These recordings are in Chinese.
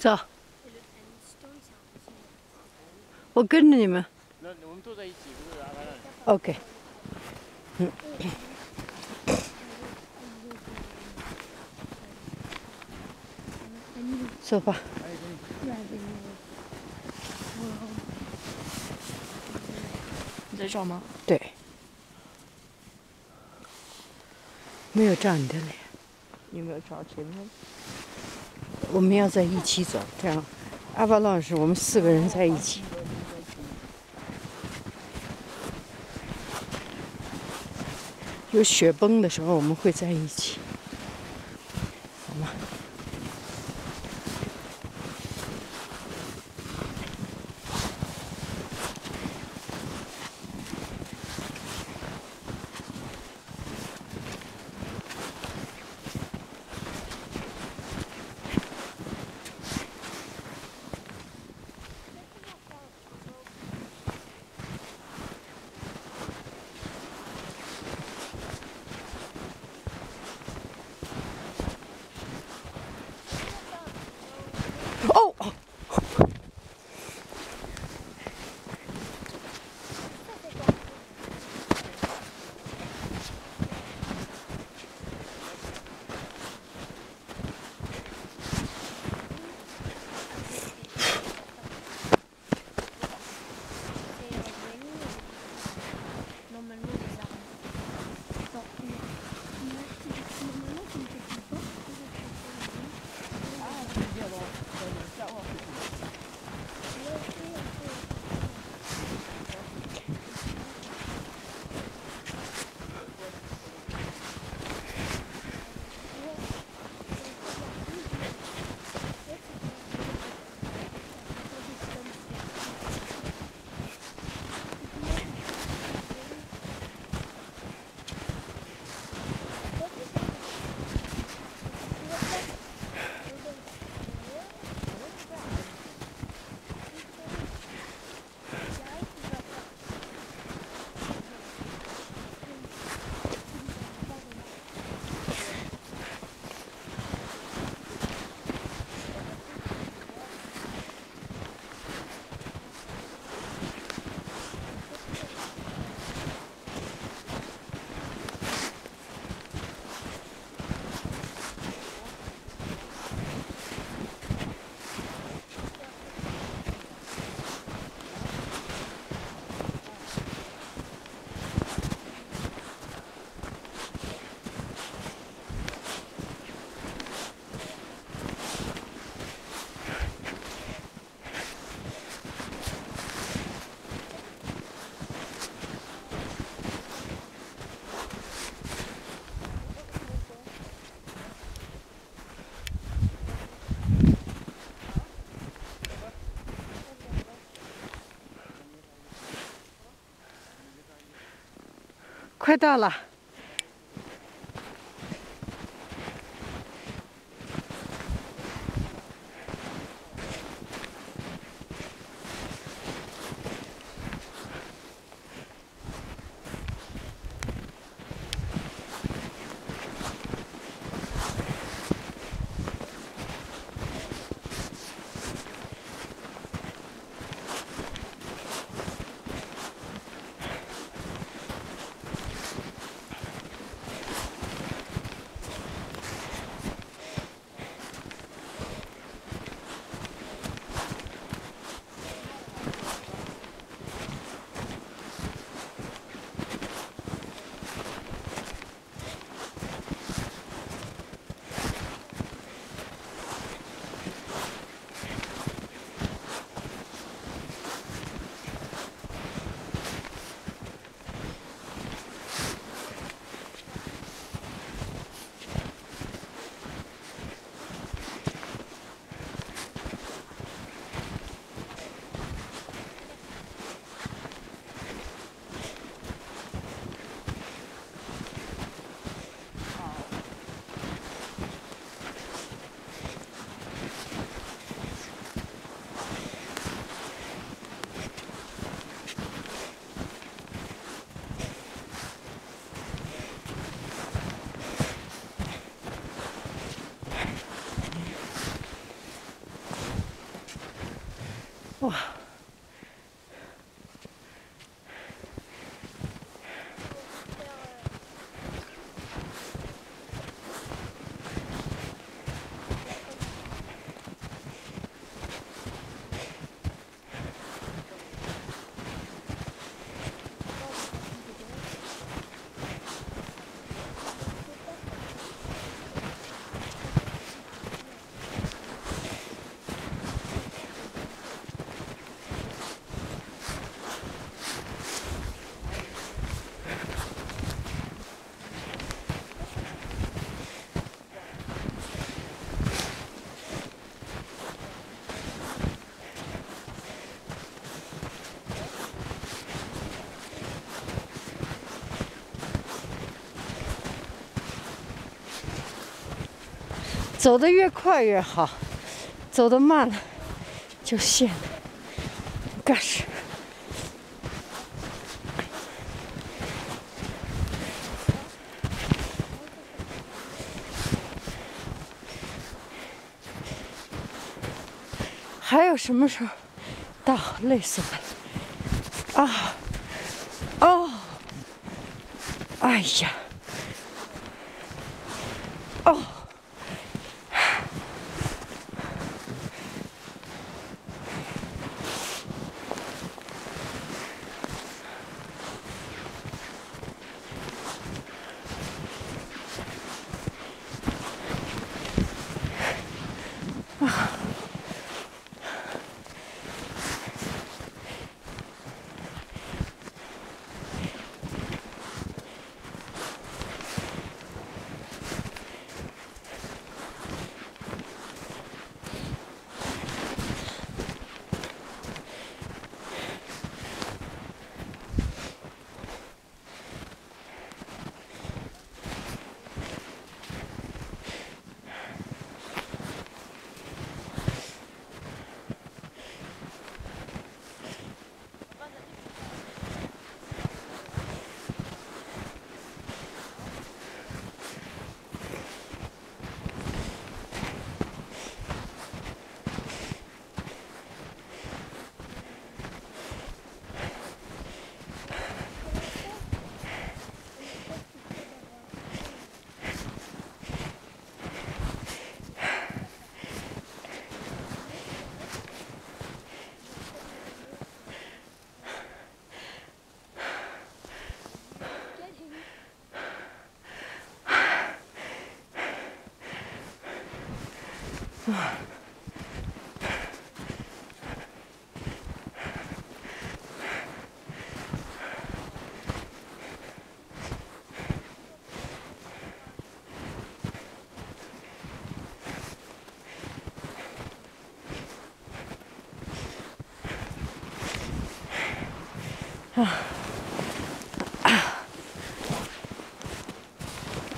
走，我跟着你们。那我们坐在一起，不是阿凡达。OK。走吧，你在照吗？对，没有照你的脸，你有没有照前面？我们要在一起走，这样。阿巴老师，我们四个人在一起。有雪崩的时候，我们会在一起，快到了。哇走得越快越好，走得慢了就陷。干事。还有什么时候到？累死我了！啊！哦！哎呀！哦！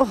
哦，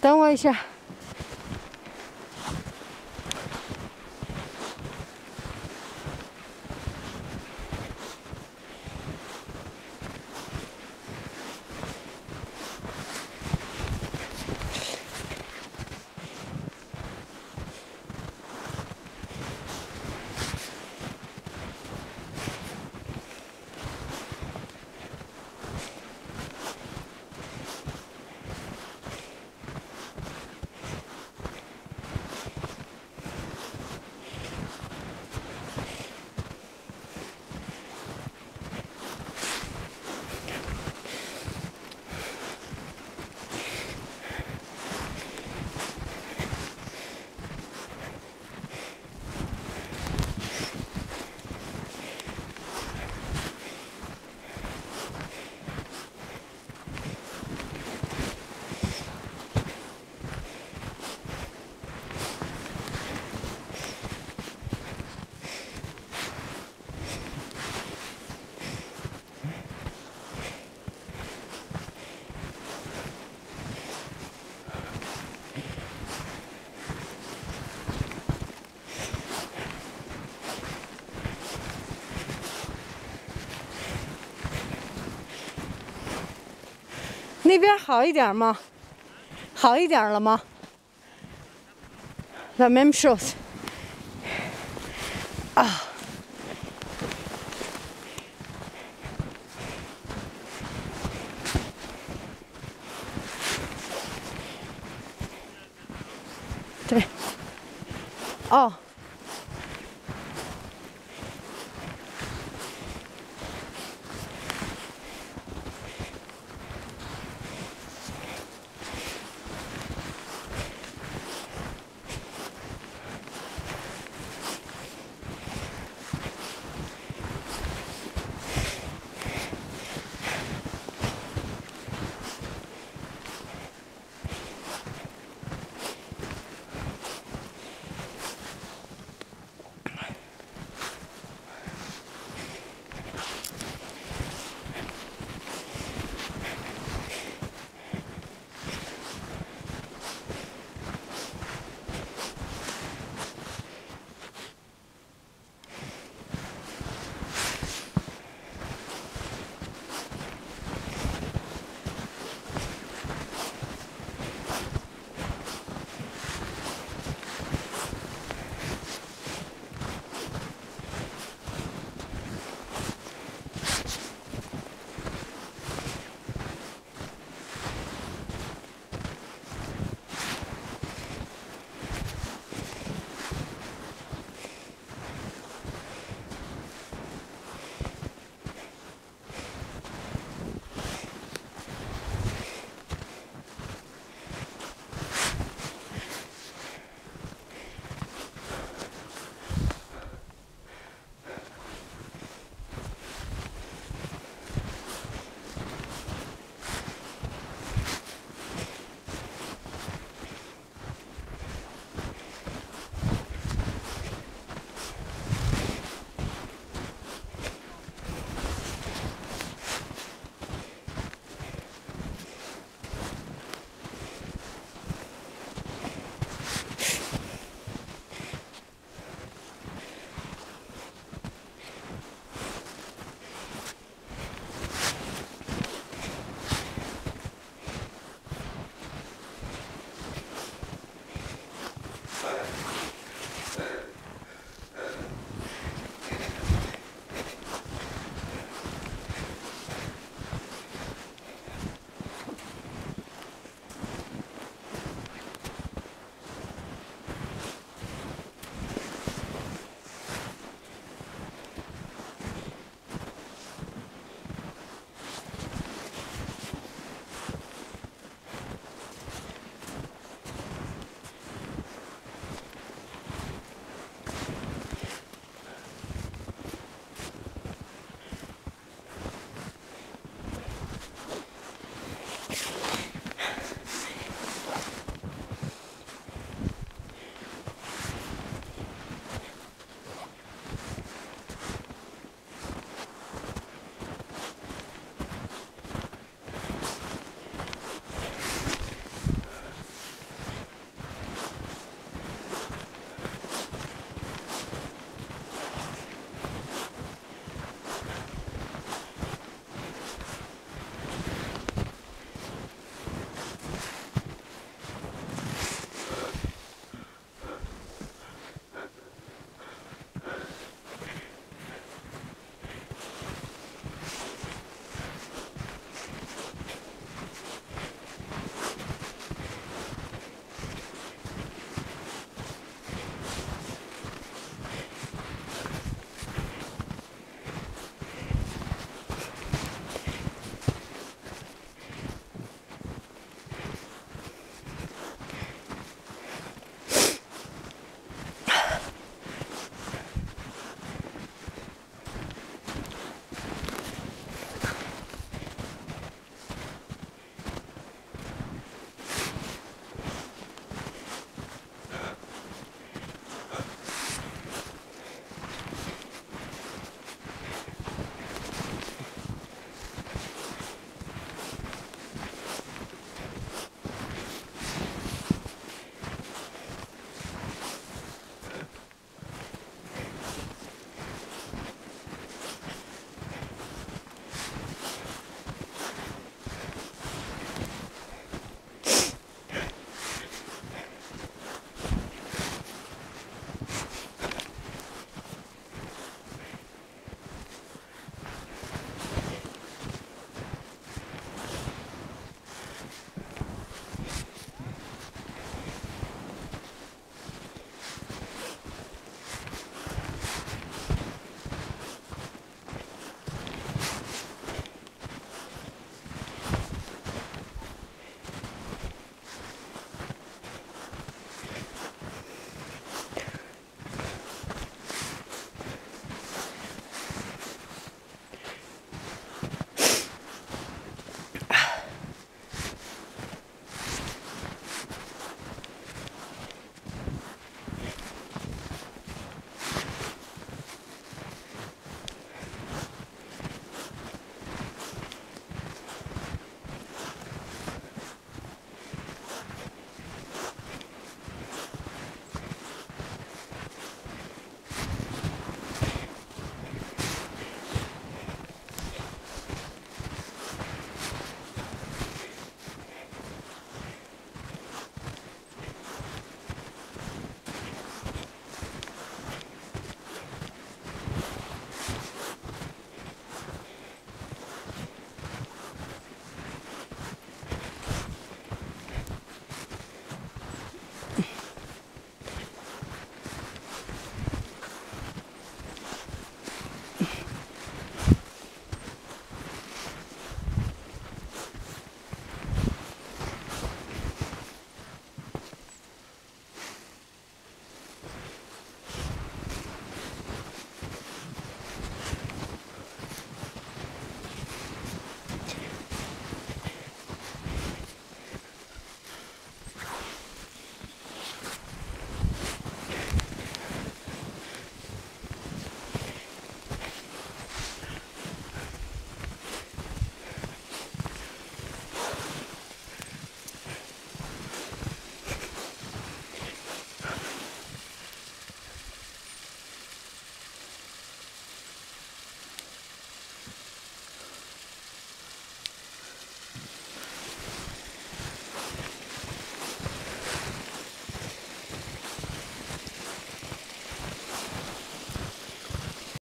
等我一下。那边好一点吗？好一点了吗？The même chose。